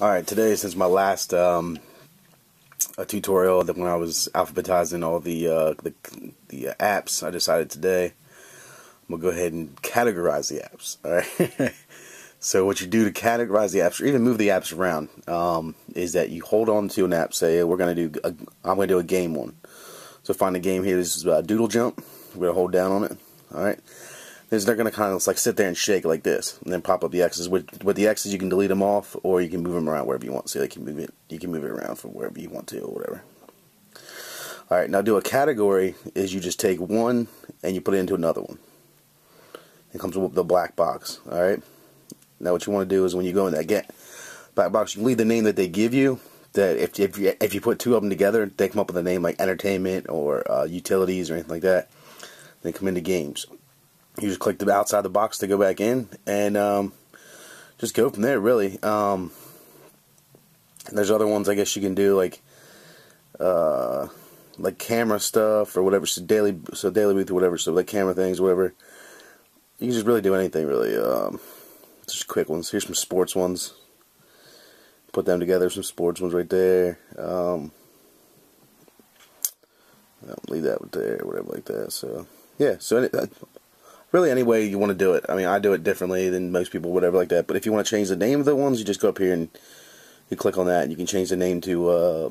Alright, today since my last um, a tutorial that when I was alphabetizing all the uh, the, the apps, I decided today I'm gonna go ahead and categorize the apps. Alright, so what you do to categorize the apps, or even move the apps around, um, is that you hold on to an app. Say we're gonna do, a, I'm gonna do a game one. So find a game here. This is uh, Doodle Jump. We're gonna hold down on it. Alright is they're going to kind of like sit there and shake like this, and then pop up the X's. With with the X's, you can delete them off, or you can move them around wherever you want. So you can move it, you can move it around from wherever you want to, or whatever. All right, now do a category is you just take one and you put it into another one. It comes with the black box. All right. Now what you want to do is when you go in that get black box, you leave the name that they give you. That if if you if you put two of them together, they come up with a name like entertainment or uh, utilities or anything like that. They come into games you just click the outside the box to go back in and um, just go from there really. Um, there's other ones I guess you can do like uh, like camera stuff or whatever so daily so DailyBooth or whatever so like camera things whatever. You can just really do anything really um, just quick ones. Here's some sports ones. Put them together some sports ones right there. Um, leave that with there whatever like that so yeah so really any way you want to do it. I mean, I do it differently than most people, whatever like that. But if you want to change the name of the ones, you just go up here and you click on that, and you can change the name to uh,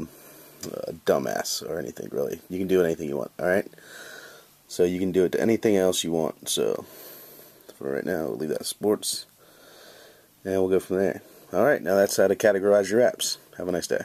uh, dumbass or anything. Really, you can do anything you want. All right. So you can do it to anything else you want. So for right now, we'll leave that sports, and we'll go from there. All right. Now that's how to categorize your apps. Have a nice day.